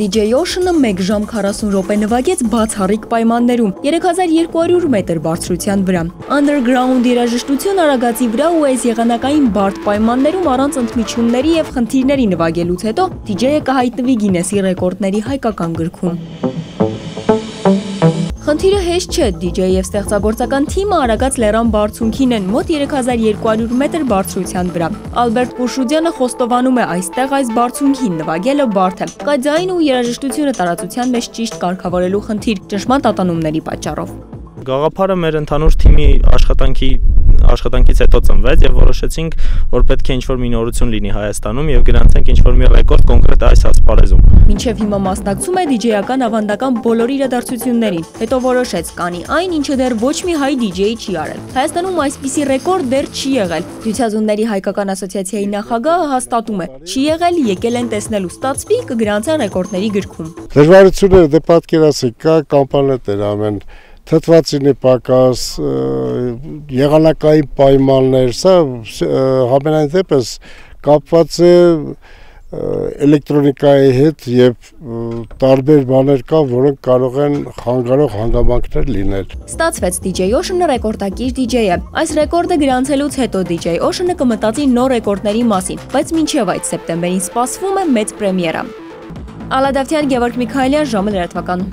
DJ Ocean-ը 1 ժամ 40 րոպե նվագեց բացառիկ պայմաններում 3200 մետր բարձրության վրա։ Underground երաժշտություն Արագածի վրա ու այս եղանակային բարդ պայմաններում առանց ընդմիջումների եւ խնդիրների նվագելուց հետո DJ-ը կհայտնվի Գինեսի ռեկորդների հայկական գրքում։ Խնդիրը հեշտ չէ, DJ եւ ստեղծագործական թիմը Արագած լեռան բարձունքին են, մոտ 3200 մետր բարձրության վրա։ Ալբերտ Կուշուդյանը խոստովանում է, այստեղ այս բարձունքին նվագելը բարդ է։ Կա ձայն ու երաժշտությունը տարածության մեջ ճիշտ կարգավորելու խնդիր, ճշմարտ ատանումների պատճառով։ Գաղափարը մեր ընդհանուր թիմի աշխատանքի աշխատանքից հետո ծնվեց եւ որոշեցինք, որ պետք է ինչ-որ մի նորություն լինի Հայաստանում եւ գրանցենք ինչ-որ մի ռեկորդ կոնկրետ այս ասպարեզում։ Մինչեւ հիմա մասնակցում է դիջեյական ավանդական բոլոր իրադարձություններին։ Հետո որոշեց կանի այն, ինչը դեռ ոչ մի հայ դիջեյ չի արել։ Հայաստանում այսպիսի ռեկորդ դեռ չի եղել։ Դյուցազունների հայկական ասոցիացիայի նախագահը հաստատում է, չի եղել, եկել են տեսնելու ստացվի կգրանցան ռեկորդների գրքում։ Դժվարությունները դե պատկերացի կա կամպանետեր ամեն թթվածինի պակաս, եղանակային պայմաններ, սա համենայն դեպս կապված է էլեկտրոնիկայի հետ եւ տարբեր բաներ կա, որոնք կարող են խանգարող հանգամանքներ լինել։ Ստացվեց DJ Ocean-ը ռեկորդակիր DJ-ը։ Այս ռեկորդը գրանցելուց հետո DJ Ocean-ը կմտածի նոր ռեկորդների մասին, բայց մինչև այդ սեպտեմբերին սպասվում է մեծ պրեմիերա։ Ալադավթյան Գևորգ Միքայելյան ժամը լրատվական։